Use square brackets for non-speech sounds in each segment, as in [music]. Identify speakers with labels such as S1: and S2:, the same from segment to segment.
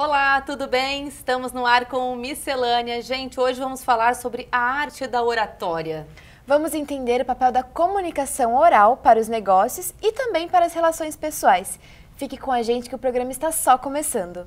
S1: Olá, tudo bem? Estamos no ar com Miscelânea. Gente, hoje vamos falar sobre a arte da oratória.
S2: Vamos entender o papel da comunicação oral para os negócios e também para as relações pessoais. Fique com a gente que o programa está só começando.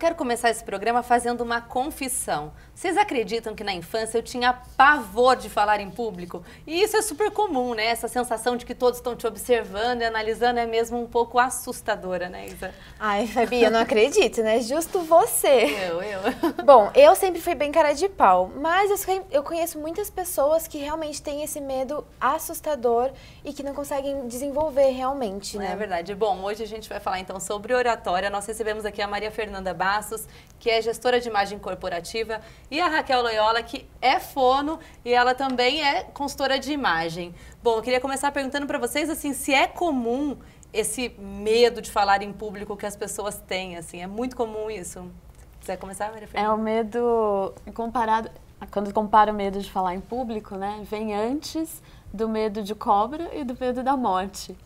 S1: Quero começar esse programa fazendo uma confissão. Vocês acreditam que na infância eu tinha pavor de falar em público? E isso é super comum, né? Essa sensação de que todos estão te observando e analisando é mesmo um pouco assustadora, né, Isa?
S2: Ai, Fabi, eu não acredito, né? Justo você.
S1: Eu, eu. [laughs]
S2: Bom, eu sempre fui bem cara de pau, mas eu conheço muitas pessoas que realmente têm esse medo assustador e que não conseguem desenvolver realmente, né?
S1: É verdade. Bom, hoje a gente vai falar então sobre oratória. Nós recebemos aqui a Maria Fernanda Bar Passos, que é gestora de imagem corporativa, e a Raquel Loyola, que é fono e ela também é consultora de imagem. Bom, eu queria começar perguntando para vocês assim, se é comum esse medo de falar em público que as pessoas têm, assim, é muito comum isso. Quiser começar, Maria
S3: Fernanda? É o medo comparado, quando compara o medo de falar em público, né, vem antes do medo de cobra e do medo da morte.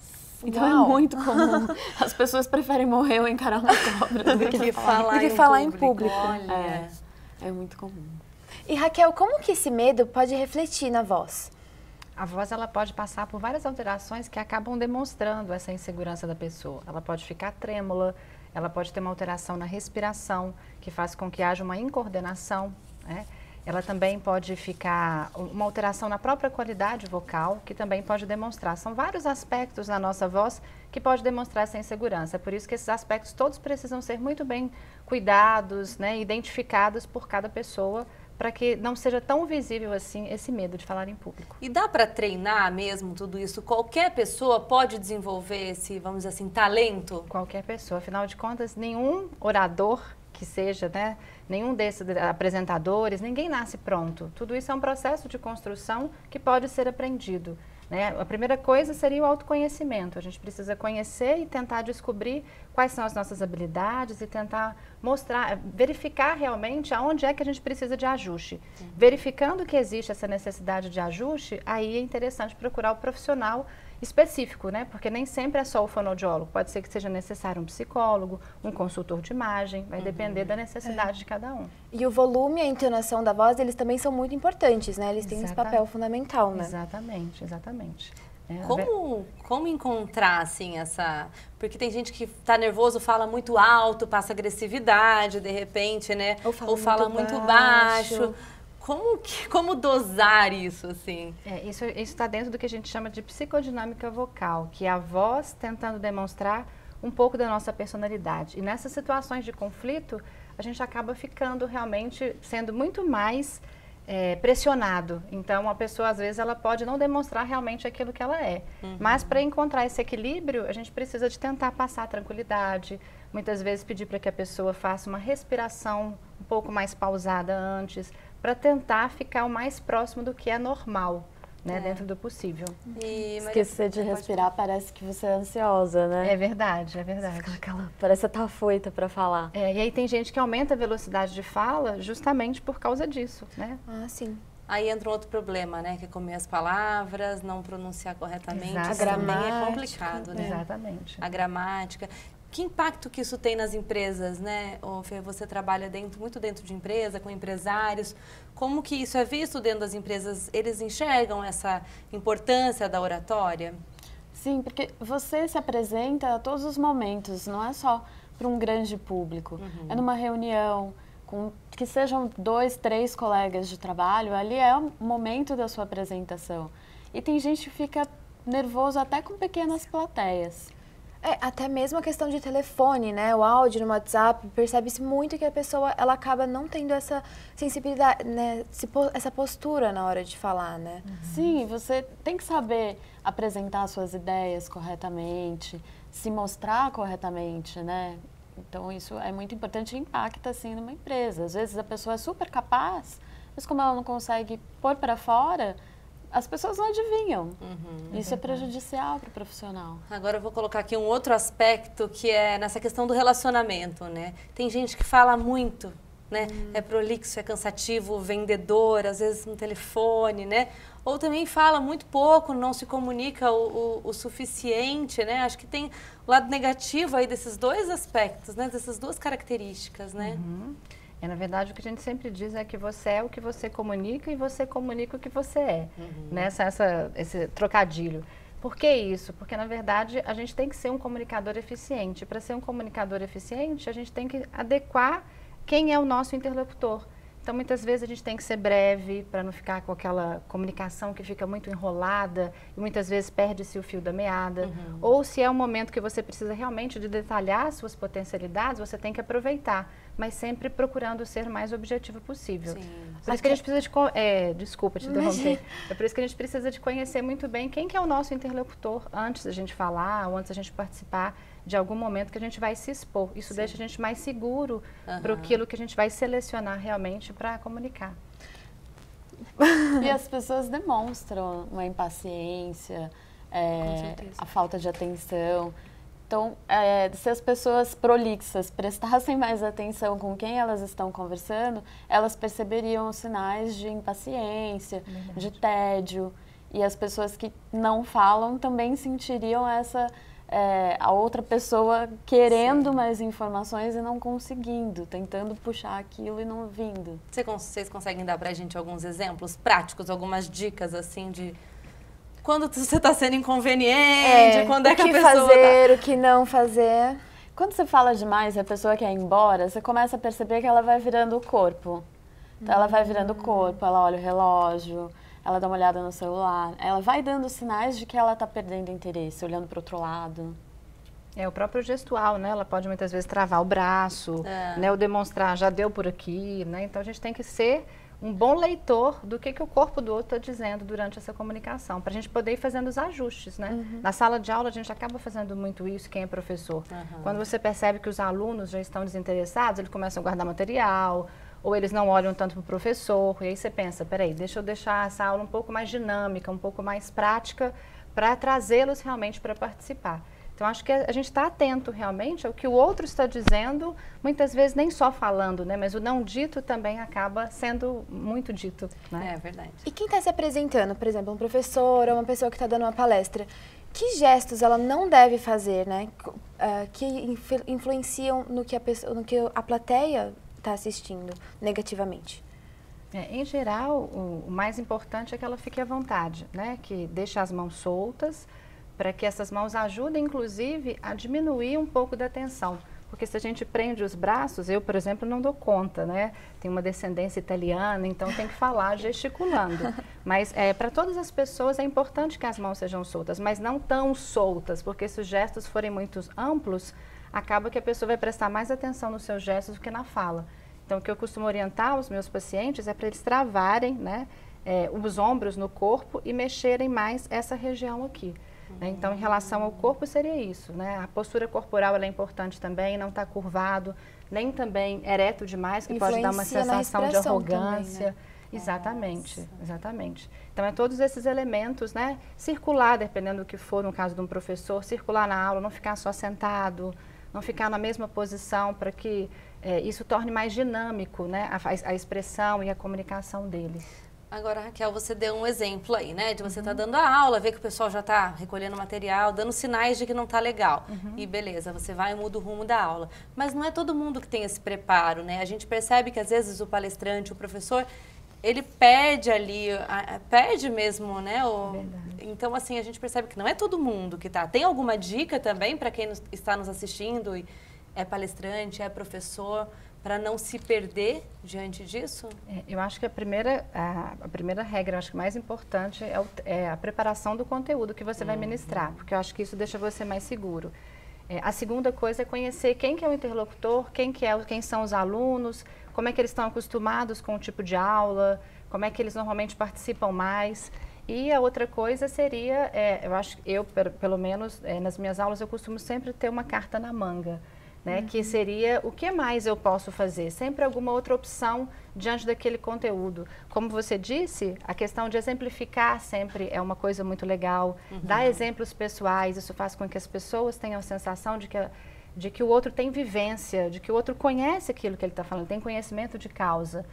S3: Então é Uau. é muito comum. As pessoas preferem morrer ou encarar uma cobra [laughs] do que, falar,
S2: do que
S3: em
S2: falar
S3: público.
S2: em público.
S3: Olha. É, é muito comum.
S2: E Raquel, como que esse medo pode refletir na voz?
S4: A voz ela pode passar por várias alterações que acabam demonstrando essa insegurança da pessoa. Ela pode ficar trêmula, ela pode ter uma alteração na respiração, que faz com que haja uma incoordenação. Né? Ela também pode ficar uma alteração na própria qualidade vocal, que também pode demonstrar. São vários aspectos na nossa voz que pode demonstrar essa insegurança. É por isso que esses aspectos todos precisam ser muito bem cuidados, né, identificados por cada pessoa, para que não seja tão visível assim esse medo de falar em público.
S1: E dá para treinar mesmo tudo isso? Qualquer pessoa pode desenvolver esse, vamos dizer assim, talento?
S4: Qualquer pessoa. Afinal de contas, nenhum orador que seja, né, nenhum desses apresentadores, ninguém nasce pronto. Tudo isso é um processo de construção que pode ser aprendido. Né? A primeira coisa seria o autoconhecimento. A gente precisa conhecer e tentar descobrir quais são as nossas habilidades e tentar mostrar, verificar realmente aonde é que a gente precisa de ajuste. Uhum. Verificando que existe essa necessidade de ajuste, aí é interessante procurar o profissional específico, né? Porque nem sempre é só o fonoaudiólogo. Pode ser que seja necessário um psicólogo, um consultor de imagem, vai uhum. depender da necessidade é. de cada um.
S2: E o volume e a entonação da voz, eles também são muito importantes, né? Eles têm esse papel fundamental, né?
S4: Exatamente, exatamente.
S1: É, como, como encontrar, assim, essa... Porque tem gente que está nervoso, fala muito alto, passa agressividade, de repente, né?
S2: Ou fala, Ou fala muito, muito baixo. baixo.
S1: Como, que, como dosar isso, assim?
S4: É, isso está dentro do que a gente chama de psicodinâmica vocal, que é a voz tentando demonstrar um pouco da nossa personalidade. E nessas situações de conflito, a gente acaba ficando realmente sendo muito mais é, pressionado. Então, a pessoa, às vezes, ela pode não demonstrar realmente aquilo que ela é. Uhum. Mas, para encontrar esse equilíbrio, a gente precisa de tentar passar tranquilidade, muitas vezes pedir para que a pessoa faça uma respiração um pouco mais pausada antes, para tentar ficar o mais próximo do que é normal. Né, é. dentro do possível.
S3: E, Esquecer de respirar pode... parece que você é ansiosa, né?
S4: É verdade, é verdade.
S3: Aquela, parece que você tá afoita para falar.
S4: É, e aí tem gente que aumenta a velocidade de fala justamente por causa disso, né?
S2: Ah, sim.
S1: Aí entra um outro problema, né? Que é comer as palavras, não pronunciar corretamente.
S4: Exato.
S1: Isso também é complicado, né?
S4: Exatamente.
S1: A gramática. Que impacto que isso tem nas empresas, né? Fê, você trabalha dentro, muito dentro de empresa, com empresários. Como que isso é visto dentro das empresas? Eles enxergam essa importância da oratória?
S3: Sim, porque você se apresenta a todos os momentos, não é só para um grande público. Uhum. É numa reunião, com que sejam dois, três colegas de trabalho, ali é o momento da sua apresentação. E tem gente que fica nervoso até com pequenas plateias.
S2: É, até mesmo a questão de telefone, né? O áudio no WhatsApp, percebe-se muito que a pessoa, ela acaba não tendo essa sensibilidade, né? Essa postura na hora de falar, né?
S3: Uhum. Sim, você tem que saber apresentar suas ideias corretamente, se mostrar corretamente, né? Então, isso é muito importante e impacta, assim, numa empresa. Às vezes a pessoa é super capaz, mas como ela não consegue pôr para fora, as pessoas não adivinham. Uhum, Isso é, é prejudicial para o profissional.
S1: Agora eu vou colocar aqui um outro aspecto que é nessa questão do relacionamento, né? Tem gente que fala muito, né? Hum. É prolixo, é cansativo, vendedor, às vezes no telefone, né? Ou também fala muito pouco, não se comunica o, o, o suficiente, né? Acho que tem o lado negativo aí desses dois aspectos, né? Dessas duas características, né?
S4: Uhum. É, na verdade, o que a gente sempre diz é que você é o que você comunica e você comunica o que você é. Uhum. Nessa, essa, esse trocadilho. Por que isso? Porque, na verdade, a gente tem que ser um comunicador eficiente. Para ser um comunicador eficiente, a gente tem que adequar quem é o nosso interlocutor. Então, muitas vezes a gente tem que ser breve para não ficar com aquela comunicação que fica muito enrolada e muitas vezes perde-se o fio da meada. Uhum. Ou se é um momento que você precisa realmente de detalhar suas potencialidades, você tem que aproveitar, mas sempre procurando ser o mais objetivo possível. Sim. Por isso que a gente precisa de... É, desculpa te interromper. É por isso que a gente precisa de conhecer muito bem quem que é o nosso interlocutor antes da gente falar ou antes da gente participar de algum momento que a gente vai se expor. Isso Sim. deixa a gente mais seguro uhum. para aquilo que a gente vai selecionar realmente para comunicar.
S3: e as pessoas demonstram uma impaciência, é, a falta de atenção. Então, é, se as pessoas prolixas prestassem mais atenção com quem elas estão conversando, elas perceberiam os sinais de impaciência, Verdade. de tédio. E as pessoas que não falam também sentiriam essa é, a outra pessoa querendo Sim. mais informações e não conseguindo, tentando puxar aquilo e não vindo.
S1: Vocês conseguem dar para a gente alguns exemplos práticos, algumas dicas assim de quando você está sendo inconveniente, é, quando é que, que a pessoa
S2: fazer,
S1: tá...
S2: o que não fazer.
S3: Quando você fala demais e a pessoa quer ir embora, você começa a perceber que ela vai virando o corpo. Então, ela vai virando o corpo, ela olha o relógio, ela dá uma olhada no celular, ela vai dando sinais de que ela está perdendo interesse, olhando para o outro lado.
S4: É o próprio gestual, né? Ela pode muitas vezes travar o braço, é. né? Ou demonstrar, já deu por aqui, né? Então a gente tem que ser um bom leitor do que, que o corpo do outro está dizendo durante essa comunicação, para a gente poder ir fazendo os ajustes, né? Uhum. Na sala de aula a gente acaba fazendo muito isso, quem é professor. Uhum. Quando você percebe que os alunos já estão desinteressados, eles começam a guardar material, ou eles não olham tanto para o professor, e aí você pensa, peraí, deixa eu deixar essa aula um pouco mais dinâmica, um pouco mais prática, para trazê-los realmente para participar. Então, acho que a gente está atento realmente ao que o outro está dizendo, muitas vezes nem só falando, né? Mas o não dito também acaba sendo muito dito, né?
S1: É verdade.
S2: E quem está se apresentando, por exemplo, um professor ou uma pessoa que está dando uma palestra, que gestos ela não deve fazer, né? Uh, que influenciam no que a, pessoa, no que a plateia está assistindo negativamente?
S4: É, em geral, o, o, mais importante é que ela fique à vontade, né? Que deixe as mãos soltas, para que essas mãos ajudem, inclusive, a diminuir um pouco da tensão. Porque se a gente prende os braços, eu, por exemplo, não dou conta, né? Tenho uma descendência italiana, então tem que falar [laughs] gesticulando. Mas é, para todas as pessoas é importante que as mãos sejam soltas, mas não tão soltas, porque se os gestos forem muito amplos, acaba que a pessoa vai prestar mais atenção nos seus gestos do que na fala. Então, o que eu costumo orientar os meus pacientes é para eles travarem né, é, os ombros no corpo e mexerem mais essa região aqui. Né? Então, em relação ao corpo, seria isso. Né? A postura corporal é importante também, não estar tá curvado, nem também ereto demais, que Influencia pode dar uma sensação de arrogância. Também, né? Exatamente, Nossa. exatamente. Então, é todos esses elementos, né? Circular, dependendo do que for, no caso de um professor, circular na aula, não ficar só sentado, não ficar na mesma posição para que é, isso torne mais dinâmico né, a, a, expressão e a comunicação deles.
S1: Agora, Raquel, você deu um exemplo aí, né? De você estar tá uhum. tá dando a aula, ver que o pessoal já está recolhendo material, dando sinais de que não está legal. Uhum. E beleza, você vai e muda o rumo da aula. Mas não é todo mundo que tem esse preparo, né? A gente percebe que às vezes o palestrante, o professor, ele perde ali, perde mesmo, né? O, é então, assim, a gente percebe que não é todo mundo que tá. Tem alguma dica também para quem nos, está nos assistindo e é palestrante, é professor, para não se perder diante disso?
S4: É, eu acho que a primeira, a, a, primeira regra, acho que mais importante é, o, é, a preparação do conteúdo que você uhum. vai ministrar, porque eu acho que isso deixa você mais seguro. É, a segunda coisa é conhecer quem que é o interlocutor, quem, que é, quem são os alunos, como é que eles estão acostumados com o tipo de aula, como é que eles normalmente participam mais. E a outra coisa seria, é, eu acho que eu, pelo menos, é, nas minhas aulas, eu costumo sempre ter uma carta na manga. Né? Uhum. Que seria o que mais eu posso fazer? Sempre alguma outra opção diante daquele conteúdo. Como você disse, a questão de exemplificar sempre é uma coisa muito legal. Uhum. Dar exemplos pessoais, isso faz com que as pessoas tenham a sensação de que, de que o outro tem vivência, de que o outro conhece aquilo que ele está falando, tem conhecimento de causa.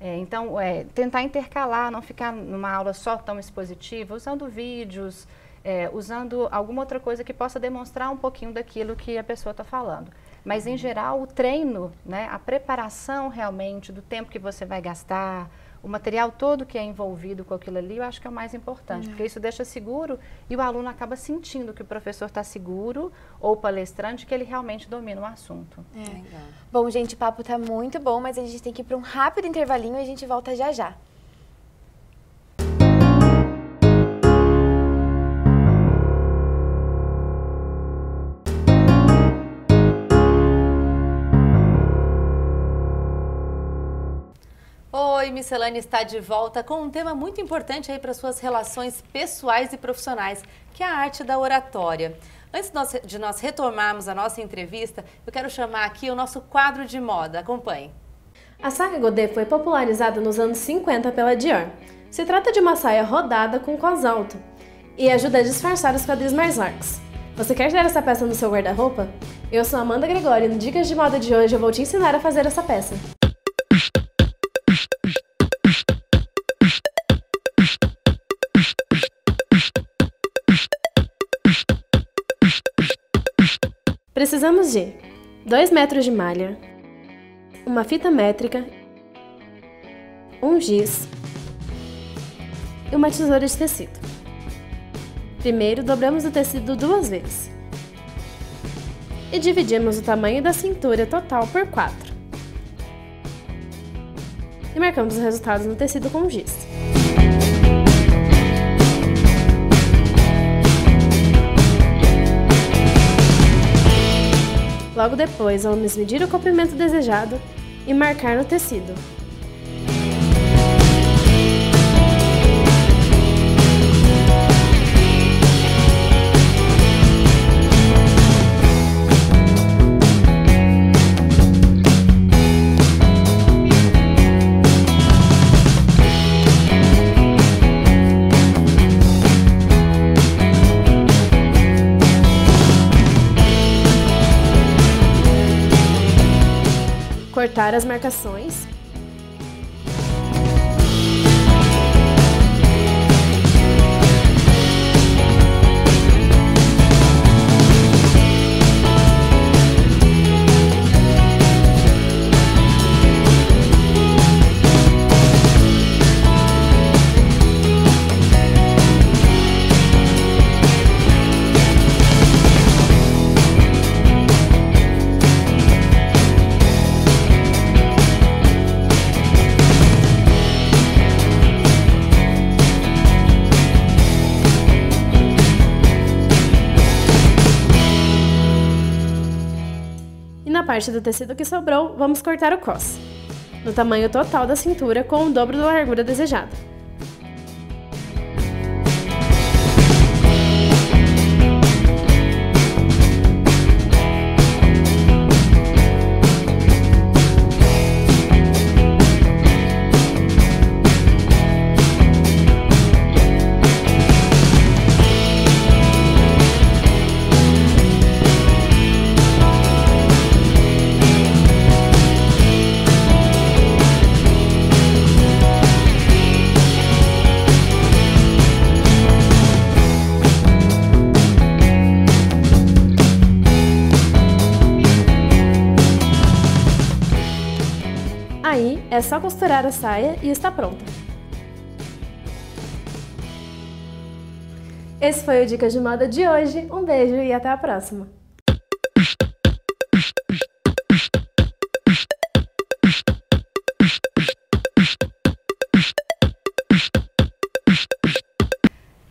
S4: É, então, é, tentar intercalar, não ficar numa aula só tão expositiva, usando vídeos, é, usando alguma outra coisa que possa demonstrar um pouquinho daquilo que a pessoa está falando. Mas, em geral, o treino, né, a preparação realmente do tempo que você vai gastar, o material todo que é envolvido com aquilo ali, eu acho que é o mais importante, uhum. porque isso deixa seguro e o aluno acaba sentindo que o professor está seguro ou o palestrante que ele realmente domina o assunto.
S2: É. Bom, gente, o papo está muito bom, mas a gente tem que ir para um rápido intervalinho e a gente volta já já.
S1: Oi, Miscelânea está de volta com um tema muito importante aí para suas relações pessoais e profissionais, que é a arte da oratória. Antes de nós retomarmos a nossa entrevista, eu quero chamar aqui o nosso quadro de moda. Acompanhe.
S5: A saia Godet foi popularizada nos anos 50 pela Dior. Se trata de uma saia rodada com cos alto e ajuda a disfarçar os quadris mais largos. Você quer ter essa peça no seu guarda-roupa? Eu sou Amanda Gregório e no Dicas de Moda de hoje eu vou te ensinar a fazer essa peça. Precisamos de 2 metros de malha, uma fita métrica, um giz e uma tesoura de tecido. Primeiro, dobramos o tecido duas vezes e dividimos o tamanho da cintura total por 4. E marcamos os resultados no tecido com giz. Logo depois, vamos medir o comprimento desejado e marcar no tecido. Cortar as marcações parte do tecido que sobrou, vamos cortar o cos, no tamanho total da cintura com o dobro da largura desejada. Só costurar a saia e está pronta. Esse foi o Dicas de Moda de hoje. Um beijo e até a próxima!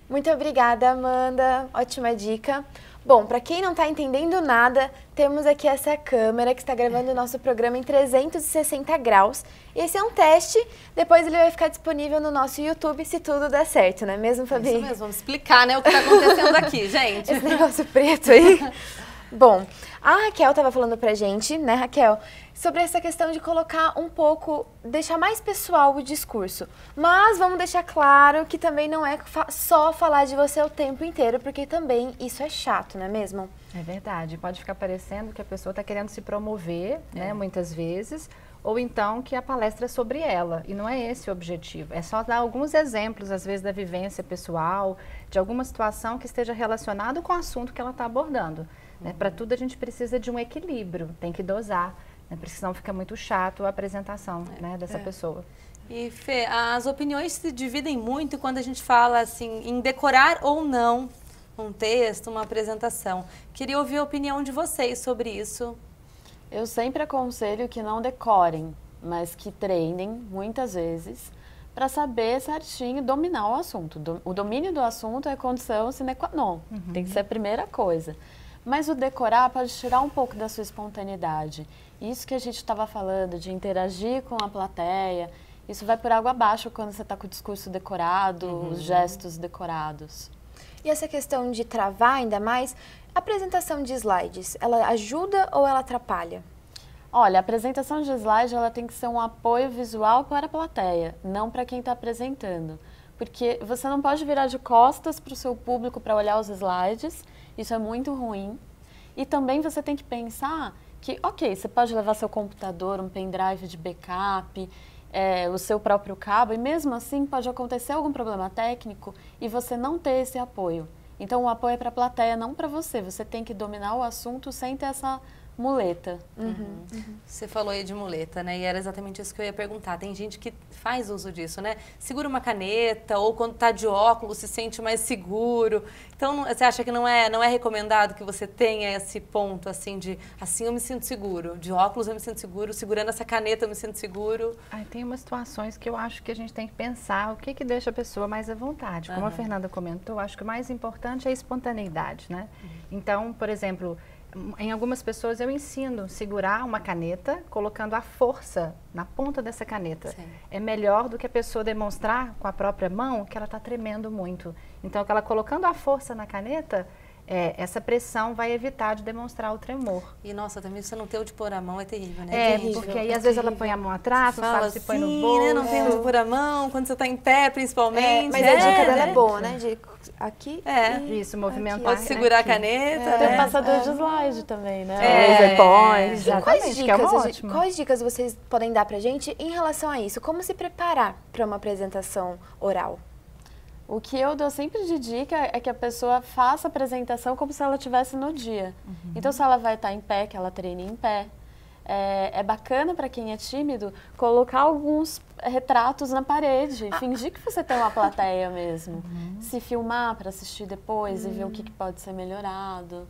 S2: Muito obrigada, Amanda. Ótima dica. Bom, para quem não está entendendo nada, temos aqui essa câmera que está gravando o nosso programa em 360 graus. Esse é um teste, depois ele vai ficar disponível no nosso YouTube se tudo der certo, não é mesmo, Fabi? É
S1: isso mesmo, vamos explicar né, o que está acontecendo aqui, [laughs] gente.
S2: Esse negócio preto aí. [laughs] Bom, A Raquel estava falando pra gente, né, Raquel, sobre essa questão de colocar um pouco, deixar mais pessoal o discurso. Mas vamos deixar claro que também não é só falar de você o tempo inteiro, porque também isso é chato, não é mesmo?
S4: É verdade. Pode ficar parecendo que a pessoa está querendo se promover, é. né, muitas vezes, ou então que a palestra é sobre ela. E não é esse o objetivo. É só dar alguns exemplos, às vezes, da vivência pessoal, de alguma situação que esteja relacionada com o assunto que ela está abordando. Né? Para tudo a gente precisa de um equilíbrio, tem que dosar, né? porque senão fica muito chato a apresentação é, né, dessa é. pessoa.
S1: E Fê, as opiniões se dividem muito quando a gente fala assim em decorar ou não um texto, uma apresentação. Queria ouvir a opinião de vocês sobre isso.
S3: Eu sempre aconselho que não decorem, mas que treinem muitas vezes para saber certinho dominar o assunto. O domínio do assunto é condição sine qua non, uhum. tem que ser a primeira coisa. Mas o decorar pode tirar um pouco da sua espontaneidade. Isso que a gente estava falando, de interagir com a plateia, isso vai por água abaixo quando você está com o discurso decorado, uhum. os gestos decorados.
S2: E essa questão de travar ainda mais, a apresentação de slides, ela ajuda ou ela atrapalha?
S3: Olha, a apresentação de slide ela tem que ser um apoio visual para a plateia, não para quem está apresentando. Porque você não pode virar de costas para o seu público para olhar os slides isso é muito ruim. E também você tem que pensar que, ok, você pode levar seu computador, um pendrive de backup, é, o seu próprio cabo, e mesmo assim pode acontecer algum problema técnico e você não ter esse apoio. Então, o apoio é para a plateia, não para você. Você tem que dominar o assunto sem ter essa muleta.
S1: Uhum. Uhum. Você falou aí de muleta, né? E era exatamente isso que eu ia perguntar. Tem gente que faz uso disso, né? Segura uma caneta ou quando está de óculos se sente mais seguro. Então, você acha que não é, não é recomendado que você tenha esse ponto assim de assim eu me sinto seguro, de óculos eu me sinto seguro, segurando essa caneta eu me sinto seguro?
S4: Ai, tem umas situações que eu acho que a gente tem que pensar o que que deixa a pessoa mais à vontade. Como uhum. a Fernanda comentou, acho que o mais importante é a espontaneidade, né? Uhum. Então, por exemplo, em algumas pessoas eu ensino segurar uma caneta colocando a força na ponta dessa caneta. Sim. É melhor do que a pessoa demonstrar com a própria mão que ela está tremendo muito. Então, ela colocando a força na caneta, é, essa pressão vai evitar de demonstrar o tremor.
S1: E nossa, também você não ter o de pôr a mão é terrível, né?
S4: É,
S1: terrível,
S4: porque aí é às vezes ela põe a mão atrás, não sabe se põe no
S1: assim,
S4: bolso.
S1: Né? Não tem onde pôr a mão, quando você está em pé, principalmente.
S2: É, mas a dica dela é boa, né? De aqui
S4: É, isso, movimentar.
S1: Pode segurar aqui. a caneta, é.
S3: né? Tem passador é. de slide também, né?
S2: É,
S3: point,
S2: exatamente, quais dicas, é gente, quais dicas vocês podem dar pra gente em relação a isso? Como se preparar para uma apresentação oral?
S3: O que eu dou sempre de dica é que a pessoa faça a apresentação como se ela estivesse no dia. Uhum. Então, se ela vai estar em pé, que ela treine em pé. É, é bacana para quem é tímido colocar alguns retratos na parede, ah. fingir que você tem uma plateia mesmo. Uhum. Se filmar para assistir depois uhum. e ver o que, que, pode ser melhorado.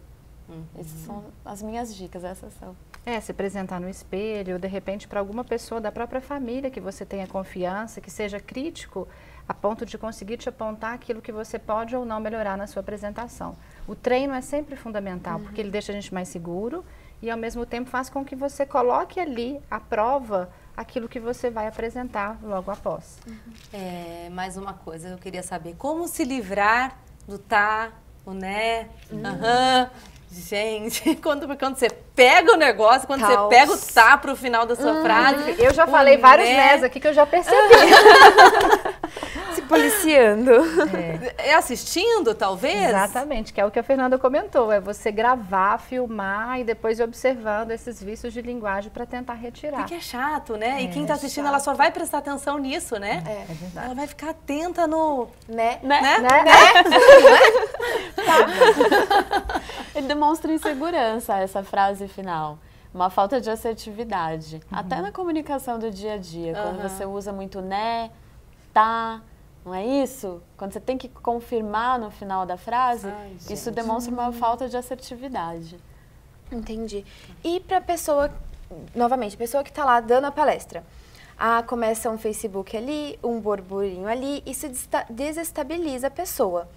S3: Uhum. Essas são as minhas dicas, essas são.
S4: É, se apresentar no espelho, de repente para alguma pessoa da própria família que você tenha confiança, que seja crítico, a ponto de conseguir te apontar aquilo que você pode ou não melhorar na sua apresentação. O treino é sempre fundamental, uhum. porque ele deixa a gente mais seguro e, ao mesmo tempo, faz com que você coloque ali à prova aquilo que você vai apresentar logo após.
S1: Uhum. É, mais uma coisa, eu queria saber como se livrar do tá, o né, uhum. aham, Gente, [laughs] quando, quando você pega o negócio, quando Caos. você pega o tá pro final da sua uhum. frase.
S4: Eu já falei vários né aqui que eu já percebi. [laughs]
S2: Se policiando.
S1: É. é. assistindo, talvez?
S4: Exatamente, que é o que a Fernanda comentou. É você gravar, filmar e depois observando esses vícios de linguagem para tentar retirar.
S1: Porque é chato, né? É, e quem está assistindo, ela só vai prestar atenção nisso, né?
S2: É, é verdade.
S1: Ela vai ficar atenta no.
S2: Né?
S1: Né?
S2: Né?
S1: né?
S2: né? [laughs]
S3: tá. Ele demonstra insegurança, essa frase final. Uma falta de assertividade. Uhum. Até na comunicação do dia a dia, uhum. quando você usa muito né, tá, não é isso? Quando você tem que confirmar no final da frase, Ai, isso demonstra uma falta de assertividade.
S2: Entendi. E para a pessoa, novamente, pessoa que está lá dando a palestra, ah, começa um Facebook ali, um burburinho ali, isso desestabiliza a pessoa.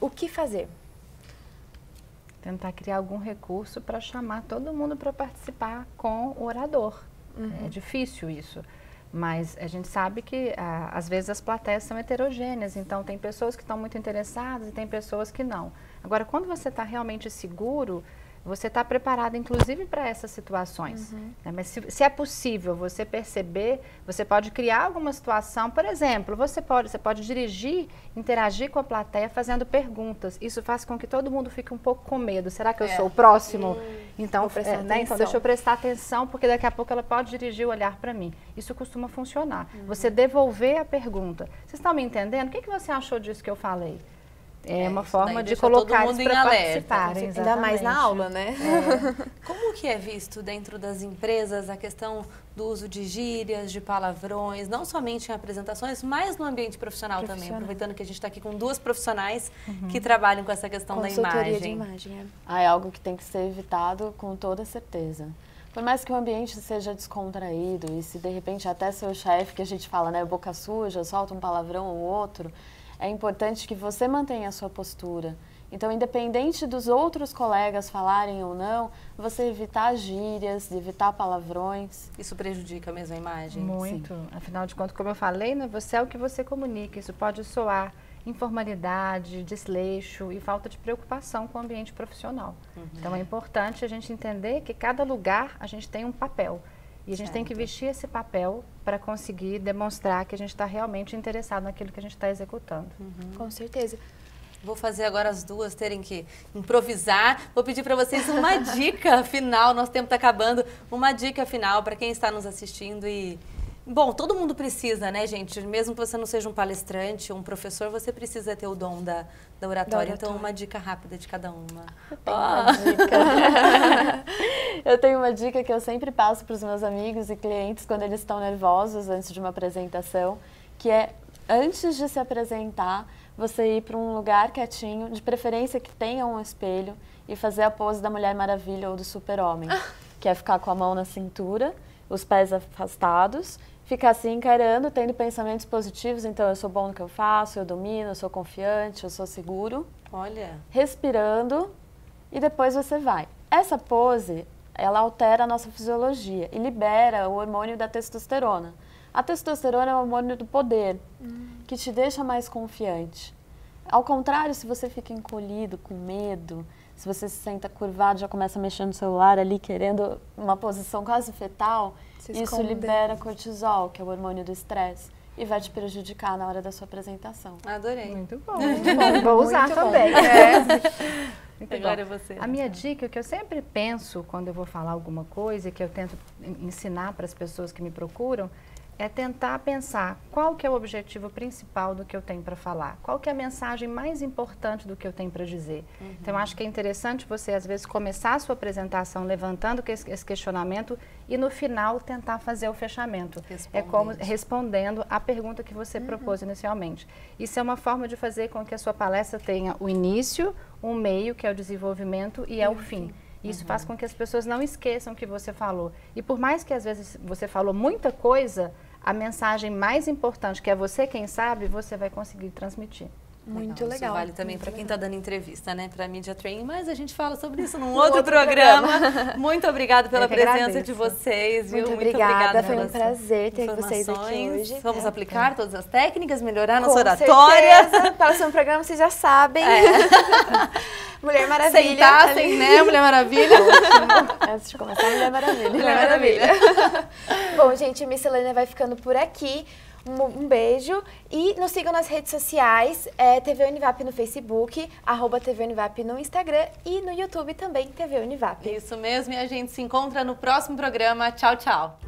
S2: O que fazer?
S4: Tentar criar algum recurso para chamar todo mundo para participar com o orador. Uhum. É difícil isso. Mas a gente sabe que ah, às vezes as plateias são heterogêneas, então tem pessoas que estão muito interessadas e tem pessoas que não. Agora, quando você está realmente seguro, você está preparado, inclusive, para essas situações.
S2: Uhum.
S4: Né? Mas se, se, é possível você perceber, você pode criar alguma situação. Por exemplo, você pode, você pode dirigir, interagir com a plateia fazendo perguntas. Isso faz com que todo mundo fique um pouco com medo. Será que eu
S1: É.
S4: sou o próximo?
S2: Hum,
S4: então, é, né? então,
S2: atenção.
S4: deixa eu prestar atenção, porque daqui a pouco ela pode dirigir o olhar para mim. Isso costuma funcionar.
S2: Uhum.
S4: Você devolver a pergunta. Vocês estão me entendendo? O que, que você achou disso que eu falei? É,
S1: É,
S4: uma forma de colocar
S1: mundo
S4: eles
S1: em
S4: para participarem.
S2: Ainda mais na aula, né? [laughs]
S1: Como que é visto dentro das empresas a questão do uso de gírias, de palavrões, não somente em apresentações, mas no ambiente profissional, também?
S2: Profissional.
S1: Aproveitando que a gente está aqui com duas profissionais que trabalham com essa questão da
S2: Consultoria de
S1: imagem.
S2: imagem. é.
S3: Ah, é algo que tem que ser evitado com toda certeza. Por mais que o ambiente seja descontraído e se de repente até seu chefe, que a gente fala, né, boca suja, solta um palavrão ou outro, é importante que você mantenha a sua postura. Então, independente dos outros colegas falarem ou não, você evitar gírias, evitar palavrões.
S1: Isso prejudica mesmo a imagem?
S4: Muito. Afinal de contas, como eu falei, né, você é o que você comunica. Isso pode soar informalidade, desleixo e falta de preocupação com o ambiente profissional. Então é importante a gente entender que cada lugar a gente tem um papel. E a gente tem que vestir esse papel para conseguir demonstrar que a gente está realmente interessado naquilo que a gente está executando.
S2: Com certeza.
S1: Vou fazer agora as duas terem que improvisar. Vou pedir para vocês uma [laughs] dica final. Nosso tempo está acabando. Uma dica final para quem está nos assistindo e Bom, todo mundo precisa, né, gente? Mesmo que você não seja um palestrante, um professor, você precisa ter o dom da, da, oratória.
S2: Da
S1: Então, uma dica rápida de cada uma.
S3: Uma dica. [laughs] eu tenho uma dica que eu sempre passo para os meus amigos e clientes quando eles estão nervosos antes de uma apresentação, que é antes de se apresentar, você ir para um lugar quietinho, de preferência que tenha um espelho, e fazer a pose da Mulher Maravilha ou do Super-Homem, que é ficar com a mão na cintura, os pés afastados, ficar assim encarando, tendo pensamentos positivos, então eu sou bom no que eu faço, eu domino, eu sou confiante, eu sou seguro
S1: Olha,
S3: respirando e depois você vai. Essa pose, ela altera a nossa fisiologia e libera o hormônio da testosterona. A testosterona é o hormônio do poder, que te deixa mais confiante. Ao contrário, se você fica encolhido, com medo, se você se senta curvado, já começa a mexer no celular ali, querendo uma posição quase fetal, isso
S2: esconder.
S3: libera cortisol, que é o hormônio do estresse, e vai te prejudicar na hora da sua apresentação.
S1: adorei.
S4: Muito bom, muito bom. Vou usar
S2: Muito bom.
S4: também. [laughs] Muito
S1: Agora é
S4: bom.
S1: você.
S4: A minha dica, o que eu sempre penso quando eu vou falar alguma coisa, e que eu tento en- ensinar para as pessoas que me procuram, é tentar pensar qual que é o objetivo principal do que eu tenho para falar, qual que é a mensagem mais importante do que eu tenho para dizer. Então, eu acho que é interessante você, às vezes, começar a sua apresentação levantando esse questionamento e, no final, tentar fazer o fechamento. É como
S1: Respondendo.
S4: a pergunta que você propôs inicialmente. Isso é uma forma de fazer com que a sua palestra tenha o início, um meio, que é o desenvolvimento, e é o fim. Isso faz com que as pessoas não esqueçam o que você falou. E por mais que às vezes você falou muita coisa, a mensagem mais importante, que é você quem sabe, você vai conseguir transmitir.
S2: Muito
S1: Isso
S2: legal.
S1: vale também
S2: muito
S1: para quem
S2: legal.
S1: está dando entrevista, né? Para a Media Training, mas a gente fala sobre isso num [laughs] outro, programa. [laughs] Muito obrigada pela presença
S4: agradeço.
S1: de vocês, viu?
S2: Muito obrigada, foi um prazer ter vocês aqui hoje.
S1: Vamos
S2: É.
S1: aplicar todas as técnicas, melhorar nossa oratória.
S2: certeza. Próximo programa vocês já sabem. [laughs] Mulher Maravilha.
S1: Sentassem, né, Mulher Maravilha?
S3: Antes de começar, Mulher Maravilha.
S2: Mulher Maravilha. Bom, gente, a Miscelânea vai ficando por aqui. Um, um beijo. E nos sigam nas redes sociais, é, TV Univap no Facebook, arroba TV Univap no Instagram e no YouTube também, TV Univap.
S1: Isso mesmo, e a gente se encontra no próximo programa. Tchau, tchau.